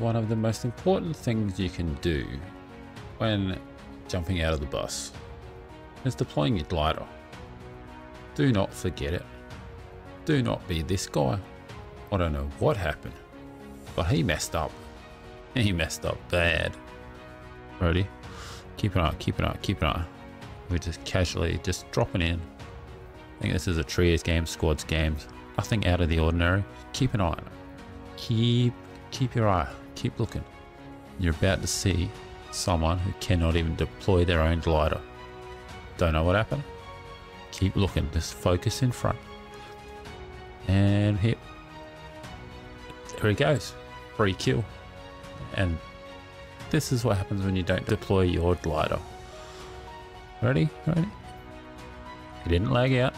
one of the most important things you can do when jumping out of the bus is deploying your glider. Do not forget it. Do not be this guy. I don't know what happened, but he messed up. He messed up bad. Ready? Keep an eye, keep an eye, keep an eye. We're just casually just dropping in. I think this is a trios game, squads games. Nothing out of the ordinary. Keep an eye on it. Keep, keep your eye, keep looking. You're about to see someone who cannot even deploy their own glider. Don't know what happened? Keep looking, just focus in front. And hit. There he goes. Free kill. And this is what happens when you don't deploy your glider. Ready? Ready? He didn't lag out.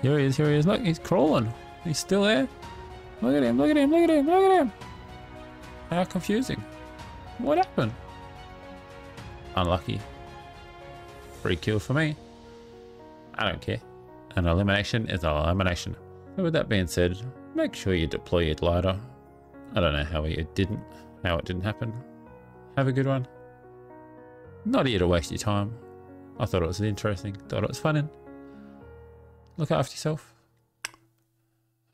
Here he is, here he is. Look, he's crawling. He's still there. Look at him, look at him, look at him, look at him. How confusing. What happened? Unlucky. Free kill for me. I don't care. An elimination is an elimination. But with that being said, make sure you deploy your glider. I don't know how it didn't, how it didn't happen. Have a good one. Not here to waste your time. I thought it was interesting, thought it was fun. Look after yourself.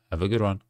Have a good one.